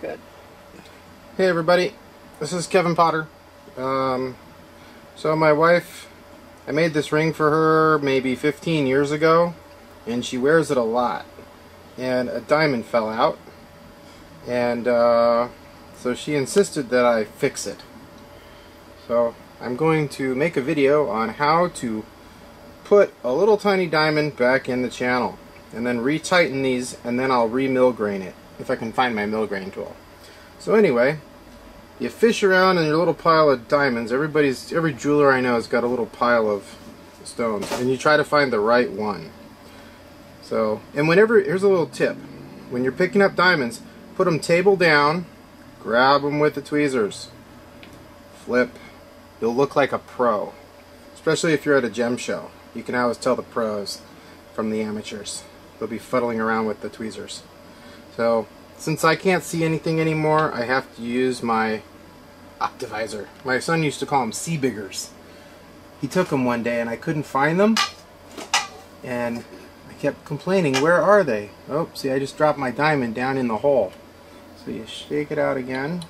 Good. Hey everybody, this is Kevin Potter. Um, so my wife, I made this ring for her maybe 15 years ago, and she wears it a lot. And a diamond fell out, and uh, so she insisted that I fix it. So I'm going to make a video on how to put a little tiny diamond back in the channel and then retighten these and then I'll re-mill grain it if I can find my mill grain tool. So anyway, you fish around in your little pile of diamonds. Everybody's every jeweler I know has got a little pile of stones and you try to find the right one. So, and whenever here's a little tip. When you're picking up diamonds, put them table down, grab them with the tweezers. Flip. You'll look like a pro. Especially if you're at a gem show. You can always tell the pros from the amateurs. They'll be fuddling around with the tweezers. So, since I can't see anything anymore, I have to use my Optivisor. My son used to call them Seebiggers. He took them one day and I couldn't find them. And I kept complaining, where are they? Oh, see, I just dropped my diamond down in the hole. So you shake it out again.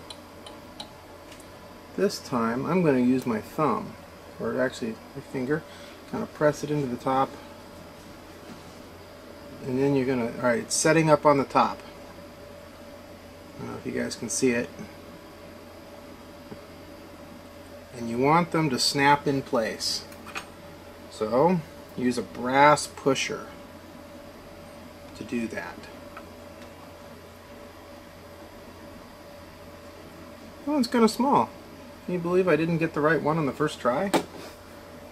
This time, I'm going to use my thumb, or actually my finger, kind of press it into the top. And then you're going to, alright, it's setting up on the top. I don't know if you guys can see it. And you want them to snap in place. So, use a brass pusher to do that. That one's kind of small. Can you believe I didn't get the right one on the first try?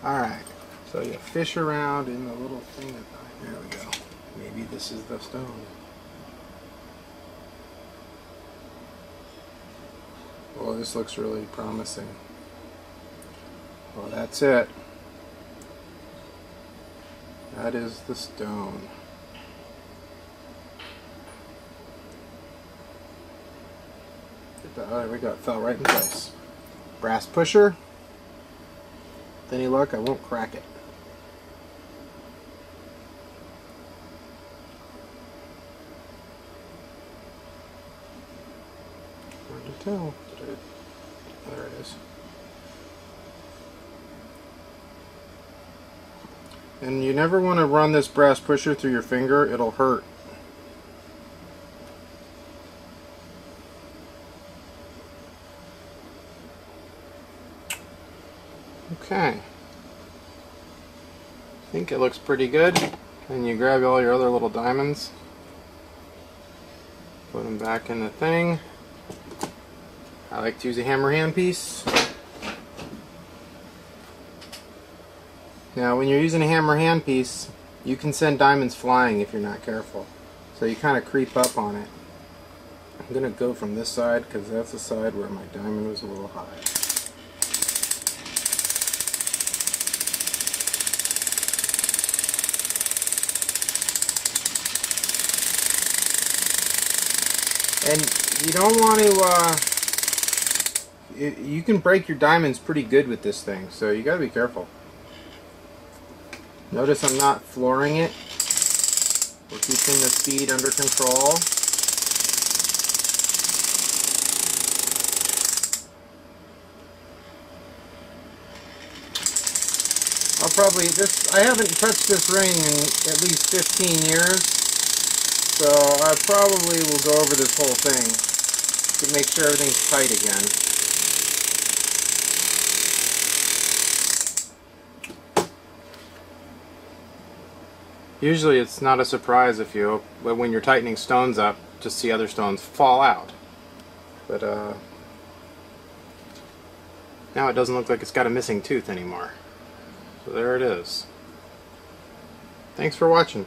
Alright, so you fish around in the little thing that, there we go. Maybe this is the stone. This looks really promising. Well, that's it. That is the stone. Oh, there we go. It fell right in place. Brass pusher. With any luck, I won't crack it. Hard to tell. There it is. And you never want to run this brass pusher through your finger, it'll hurt. Okay. I think it looks pretty good. And you grab all your other little diamonds, put them back in the thing. I like to use a hammer hand piece. Now when you're using a hammer hand piece, you can send diamonds flying if you're not careful. So you kind of creep up on it. I'm going to go from this side because that's the side where my diamond was a little high. And you don't want to, uh, it, you can break your diamonds pretty good with this thing, so you gotta be careful. Notice I'm not flooring it. We're keeping the speed under control. I'll probably, this, I haven't touched this ring in at least 15 years. So I probably will go over this whole thing to make sure everything's tight again. Usually it's not a surprise if you, when you're tightening stones up, to see other stones fall out. But uh, now it doesn't look like it's got a missing tooth anymore. So there it is. Thanks for watching.